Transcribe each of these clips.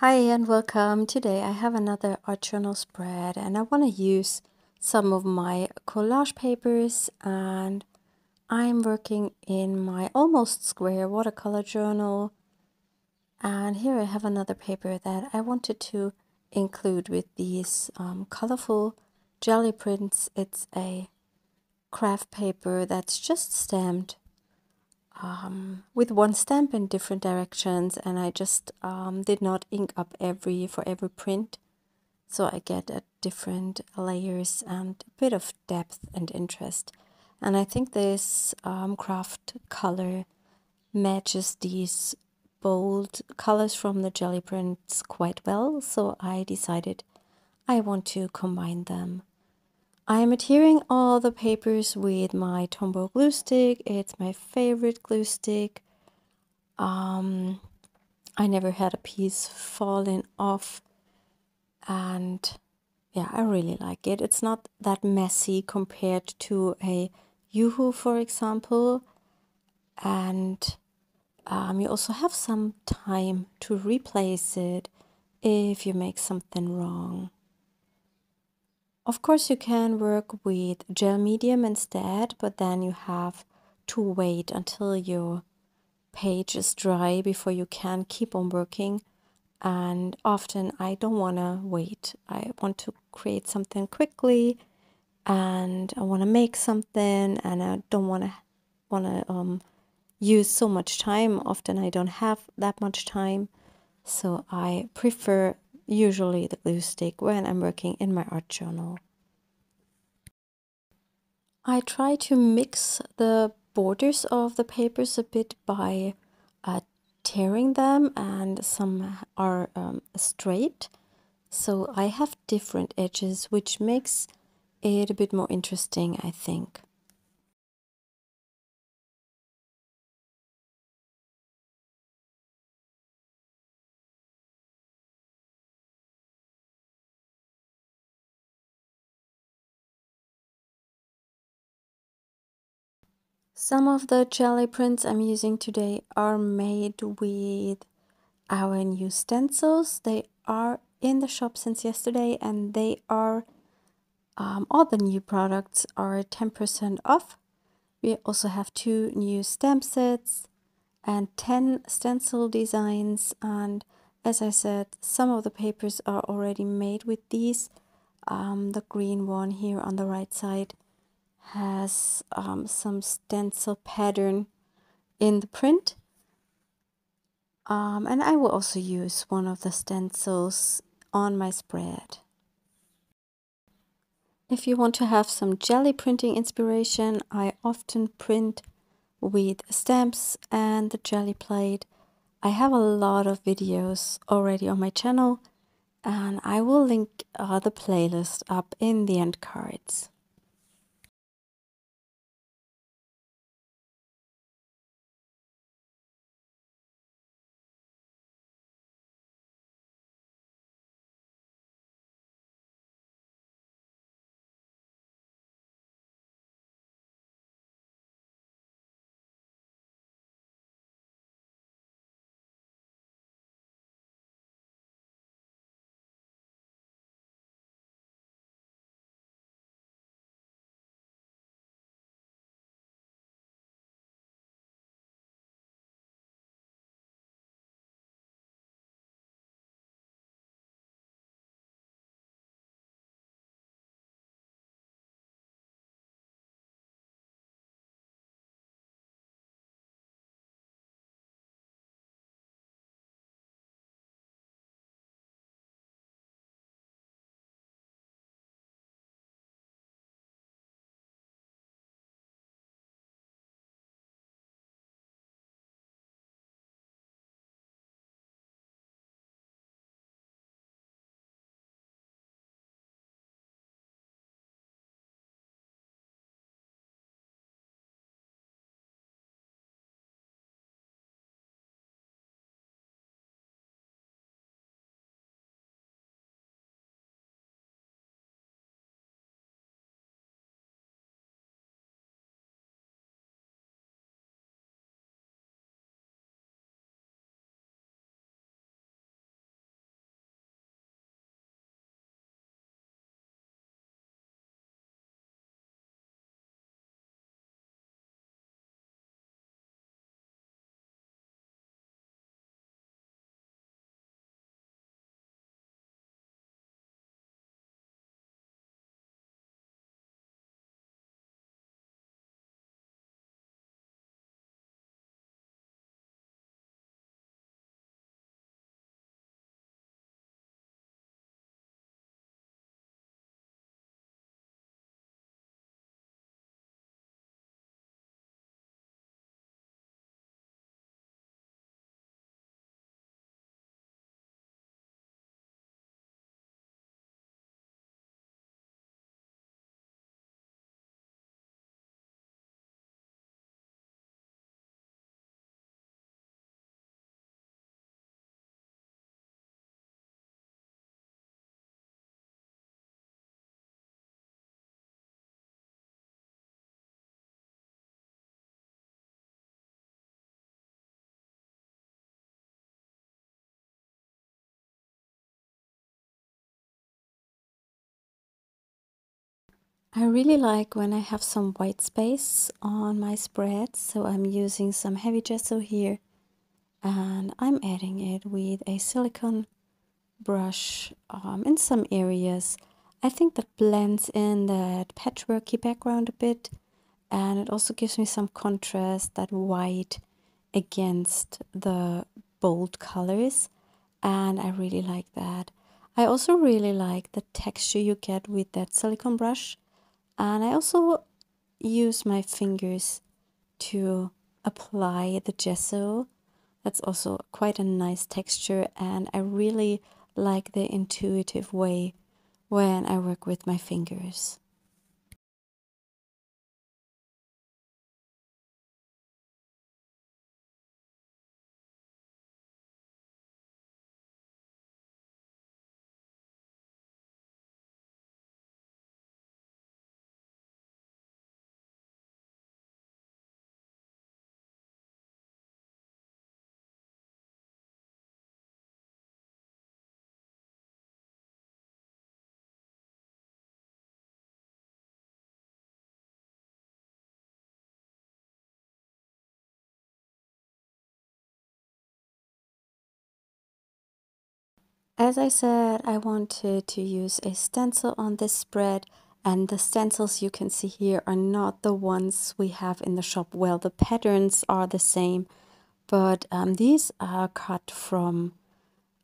Hi and welcome. Today I have another art journal spread and I want to use some of my collage papers and I'm working in my almost square watercolor journal and here I have another paper that I wanted to include with these um, colorful gelli prints. It's a craft paper that's just stamped um, with one stamp in different directions and I just um, did not ink up every for every print. So I get a different layers and a bit of depth and interest. And I think this um, craft color matches these bold colors from the gelli prints quite well. So I decided I want to combine them I am adhering all the papers with my Tombow glue stick. It's my favorite glue stick. Um, I never had a piece falling off and yeah, I really like it. It's not that messy compared to a UHU, for example. And um, you also have some time to replace it if you make something wrong. Of course, you can work with gel medium instead, but then you have to wait until your page is dry before you can keep on working. And often I don't want to wait. I want to create something quickly and I want to make something and I don't want to want to um, use so much time. Often I don't have that much time. So I prefer usually the glue stick when I'm working in my art journal. I try to mix the borders of the papers a bit by uh, tearing them and some are um, straight. So I have different edges which makes it a bit more interesting I think. Some of the gelli prints I'm using today are made with our new stencils. They are in the shop since yesterday and they are, um, all the new products are 10% off. We also have two new stamp sets and 10 stencil designs and as I said, some of the papers are already made with these. Um, the green one here on the right side has um, some stencil pattern in the print. Um, and I will also use one of the stencils on my spread. If you want to have some gelli printing inspiration, I often print with stamps and the gelli plate. I have a lot of videos already on my channel and I will link uh, the playlist up in the end cards. I really like when I have some white space on my spread, so I'm using some heavy gesso here and I'm adding it with a silicone brush um, in some areas. I think that blends in that patchworky background a bit and it also gives me some contrast, that white against the bold colors and I really like that. I also really like the texture you get with that silicone brush and I also use my fingers to apply the gesso. That's also quite a nice texture and I really like the intuitive way when I work with my fingers. As I said, I wanted to use a stencil on this spread and the stencils you can see here are not the ones we have in the shop. Well, the patterns are the same, but um, these are cut from,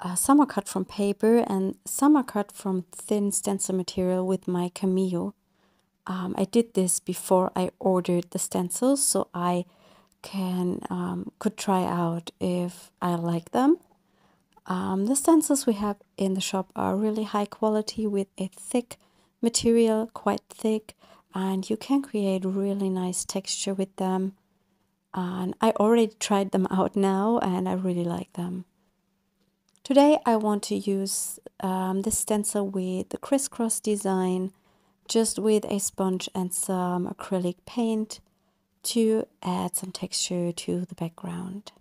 uh, some are cut from paper and some are cut from thin stencil material with my Cameo. Um, I did this before I ordered the stencils so I can um, could try out if I like them. Um, the stencils we have in the shop are really high quality with a thick material, quite thick, and you can create really nice texture with them. And I already tried them out now and I really like them. Today I want to use um, this stencil with the crisscross design just with a sponge and some acrylic paint to add some texture to the background.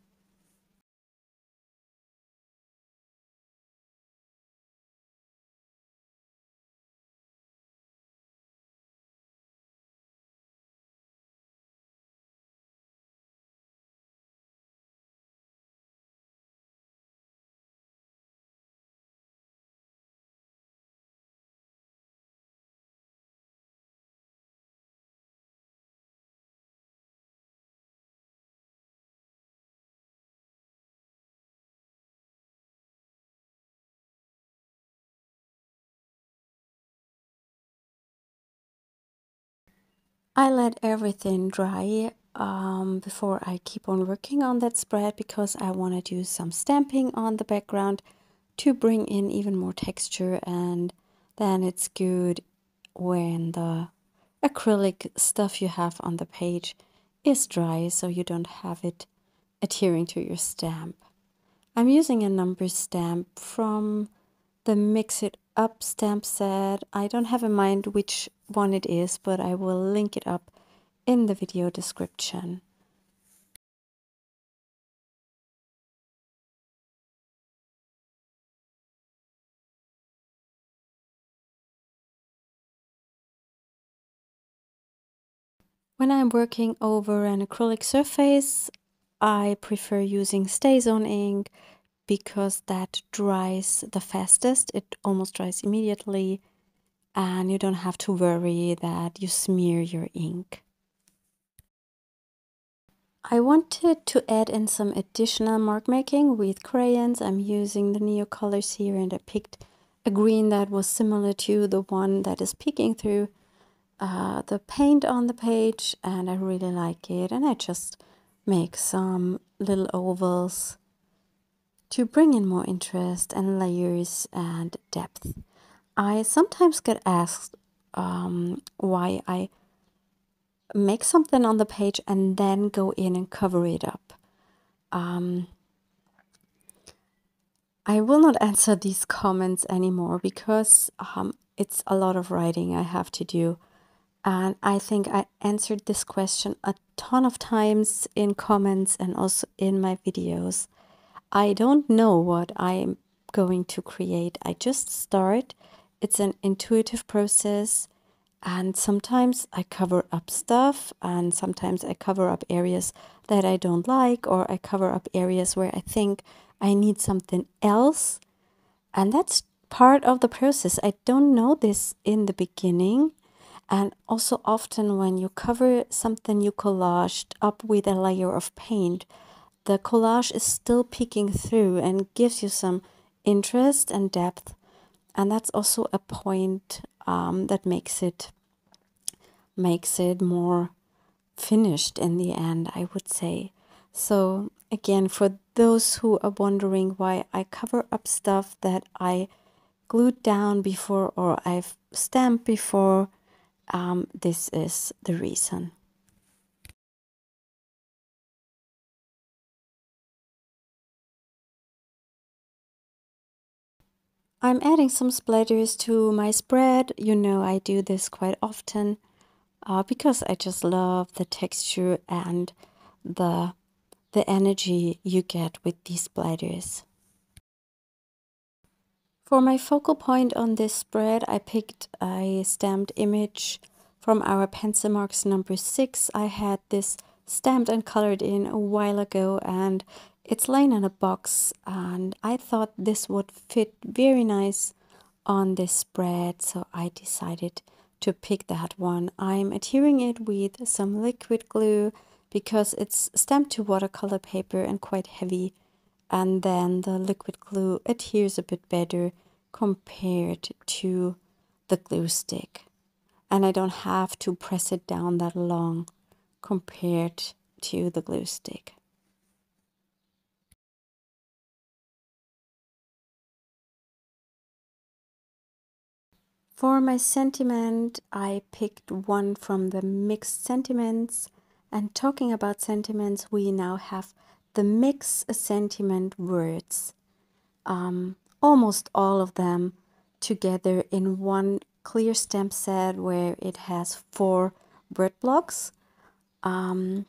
I let everything dry um, before I keep on working on that spread because I want to do some stamping on the background to bring in even more texture and then it's good when the acrylic stuff you have on the page is dry so you don't have it adhering to your stamp. I'm using a number stamp from the Mix It Up stamp set. I don't have in mind which one it is, but I will link it up in the video description. When I'm working over an acrylic surface, I prefer using StazOn ink because that dries the fastest. It almost dries immediately and you don't have to worry that you smear your ink. I wanted to add in some additional mark making with crayons. I'm using the Neocolors here and I picked a green that was similar to the one that is peeking through uh, the paint on the page and I really like it and I just make some little ovals to bring in more interest and layers and depth. I sometimes get asked um, why I make something on the page and then go in and cover it up. Um, I will not answer these comments anymore because um, it's a lot of writing I have to do. And I think I answered this question a ton of times in comments and also in my videos. I don't know what I'm going to create. I just start. It's an intuitive process And sometimes I cover up stuff, and sometimes I cover up areas that I don't like, or I cover up areas where I think I need something else. And that's part of the process. I don't know this in the beginning. And also, often when you cover something you collaged up with a layer of paint, the collage is still peeking through and gives you some interest and depth. And that's also a point um, that makes it makes it more finished in the end, I would say. So again, for those who are wondering why I cover up stuff that I glued down before or I've stamped before, um, this is the reason. I'm adding some splatters to my spread. You know I do this quite often uh, because I just love the texture and the the energy you get with these splatters. For my focal point on this spread, I picked a stamped image from our pencil marks number six. I had this stamped and colored in a while ago and it's laying in a box and I thought this would fit very nice on this spread so I decided to pick that one. I'm adhering it with some liquid glue because it's stamped to watercolor paper and quite heavy and then the liquid glue adheres a bit better compared to the glue stick and I don't have to press it down that long compared to the glue stick. For my sentiment, I picked one from the mixed sentiments. And talking about sentiments, we now have the mixed sentiment words. Um, almost all of them together in one clear stamp set where it has four word blocks. Um,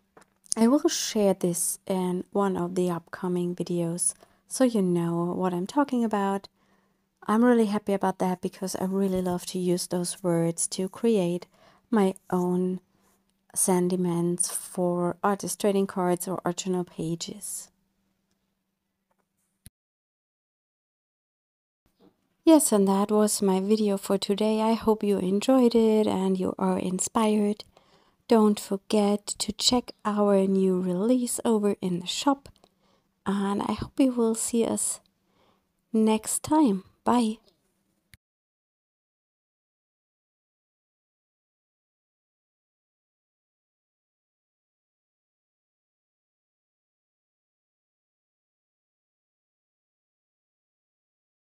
I will share this in one of the upcoming videos so you know what I'm talking about. I'm really happy about that because I really love to use those words to create my own sentiments for artist trading cards or art journal pages. Yes, and that was my video for today. I hope you enjoyed it and you are inspired. Don't forget to check our new release over in the shop. And I hope you will see us next time. Bye.